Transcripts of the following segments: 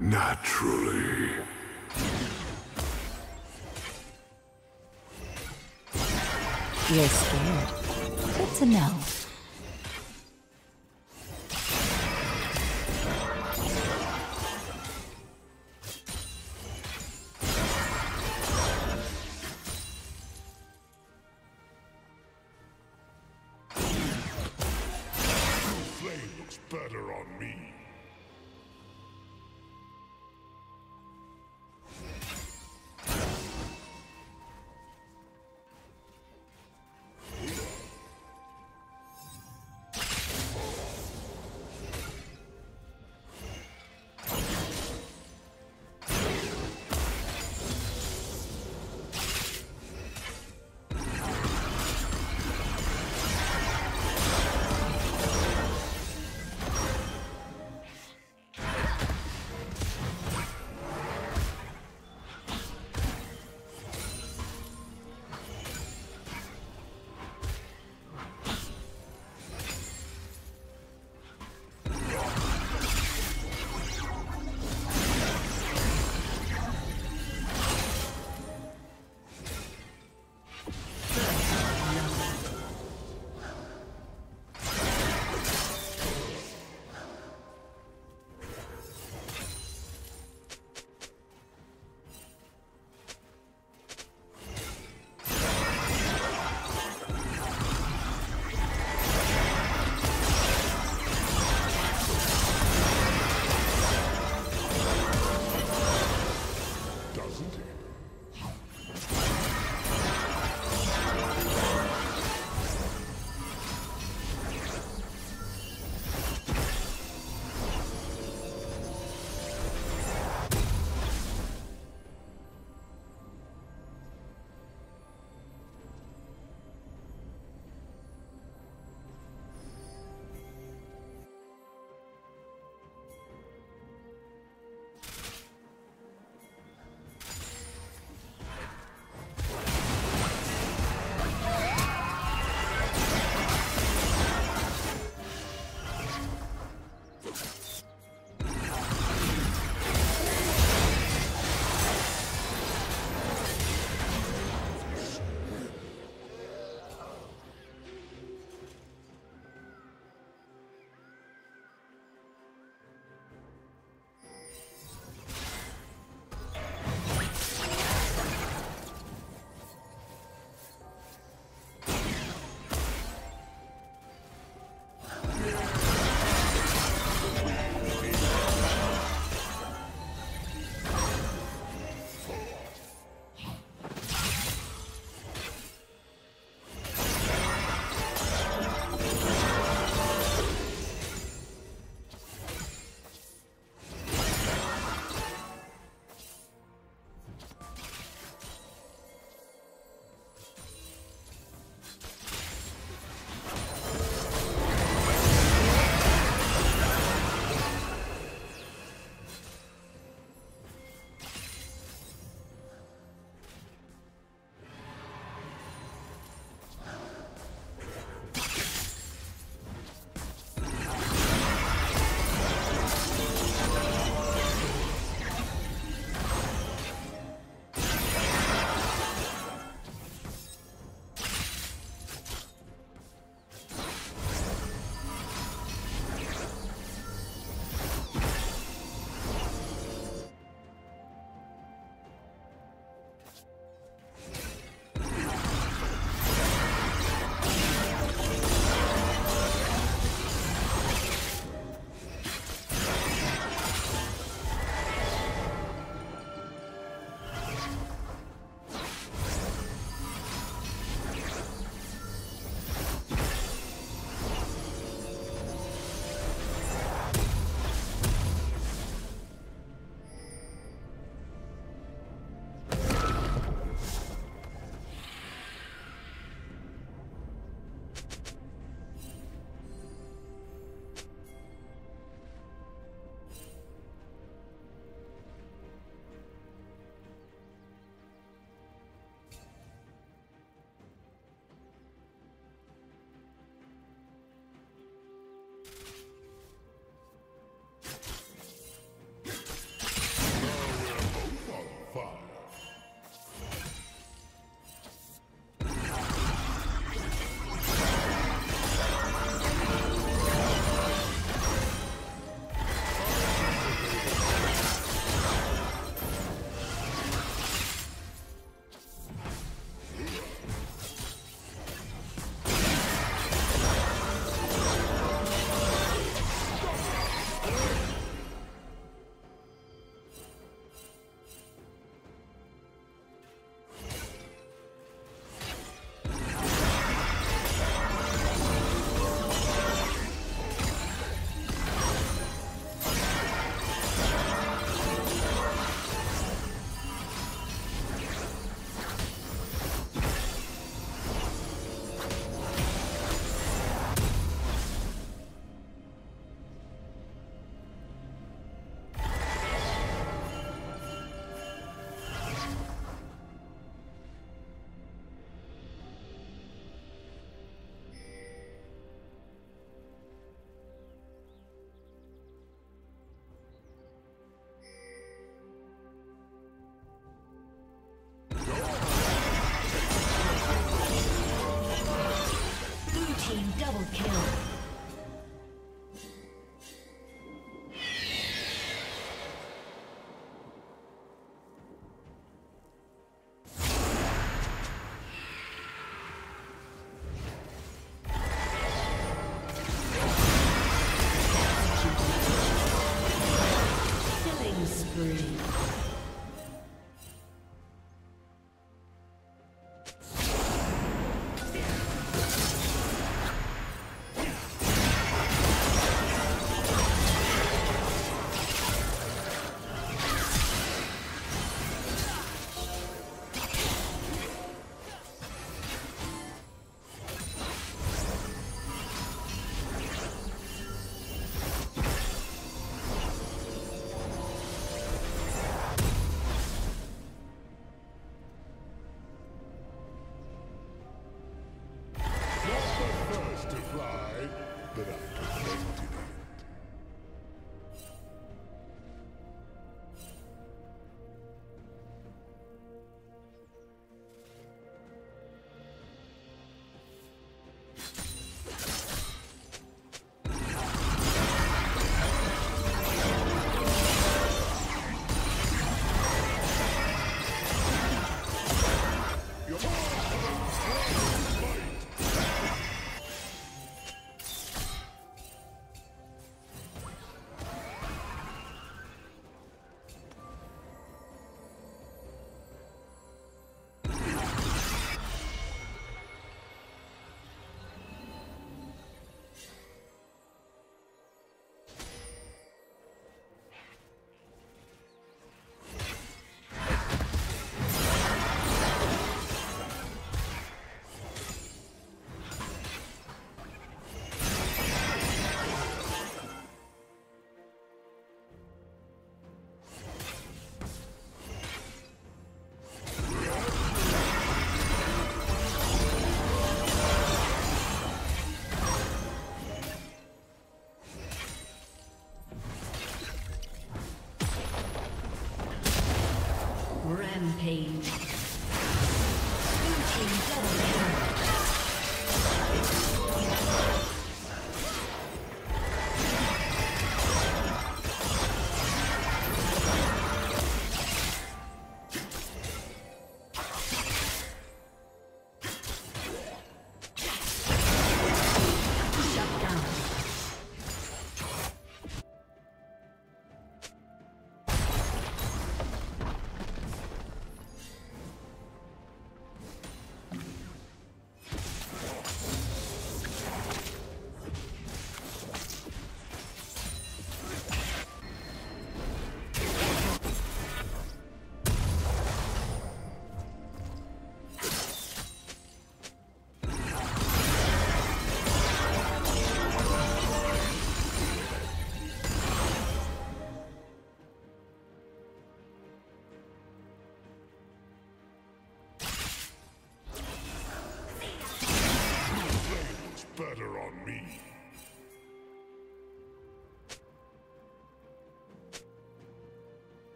Naturally. You're scared. Good to know.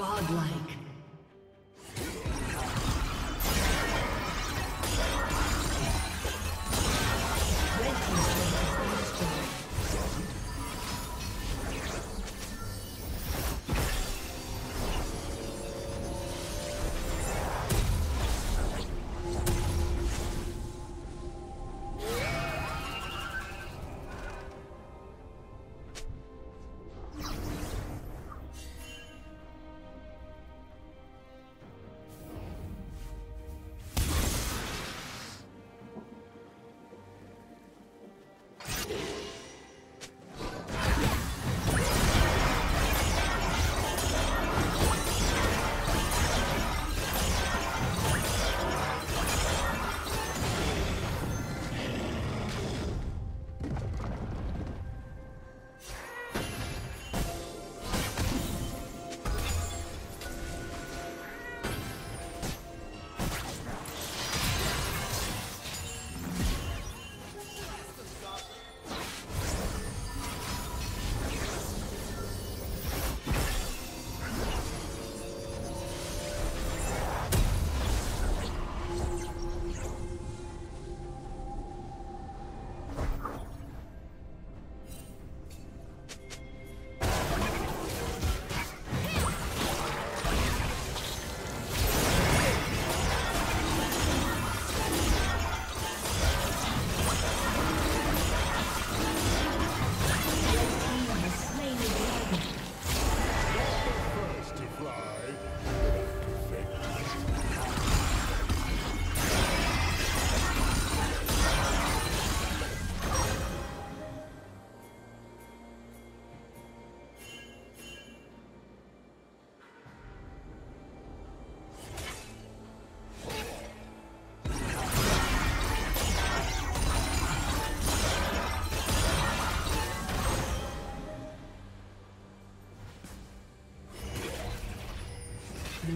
Godlike.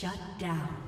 Shut down.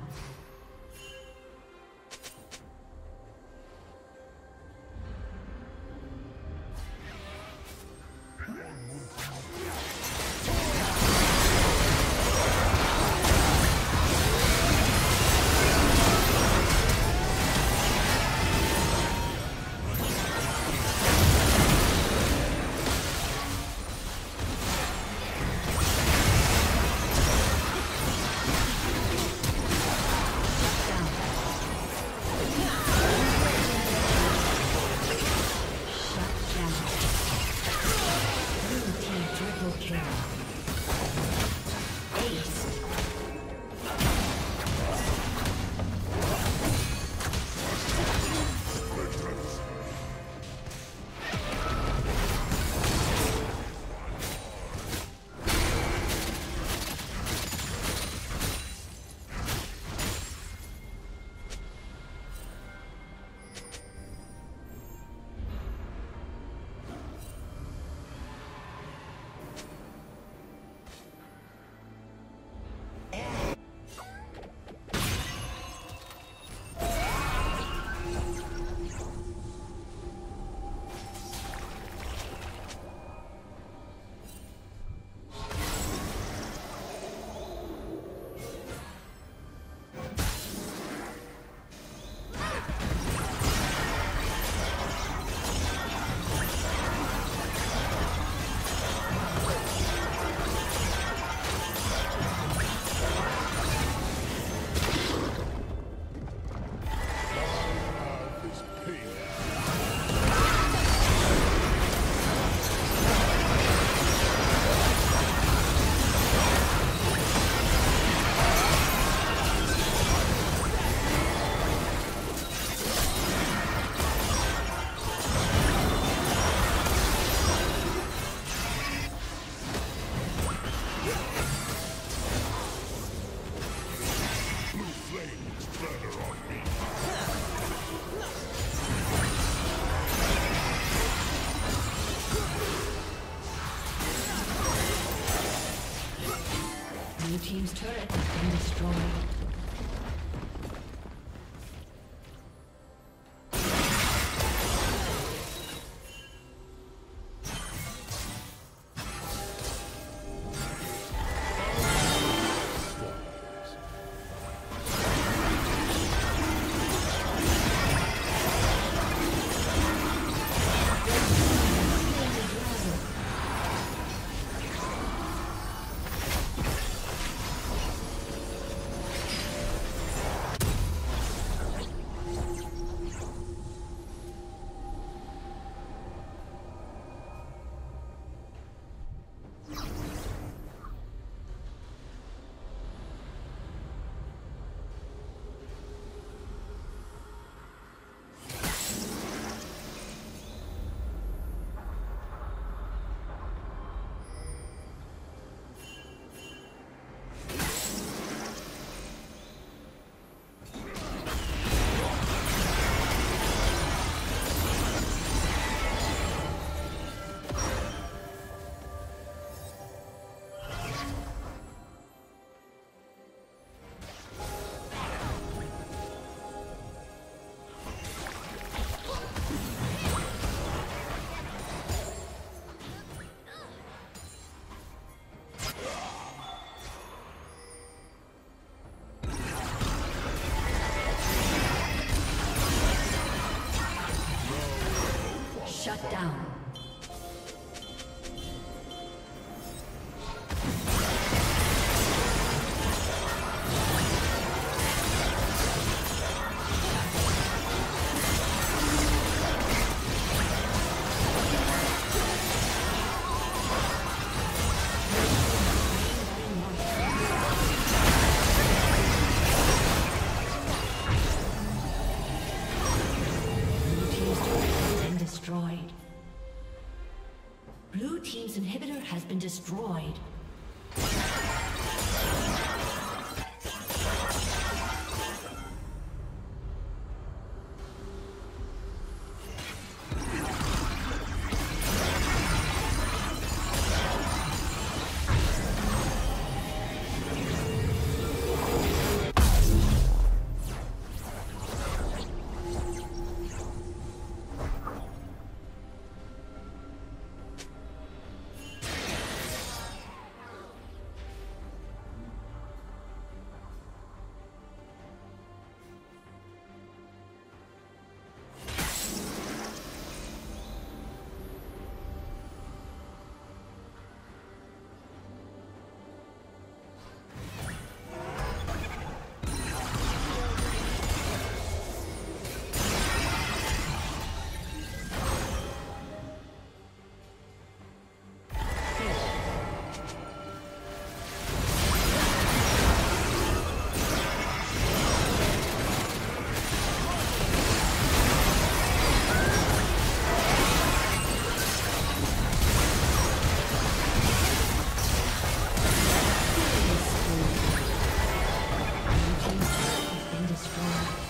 destroyed.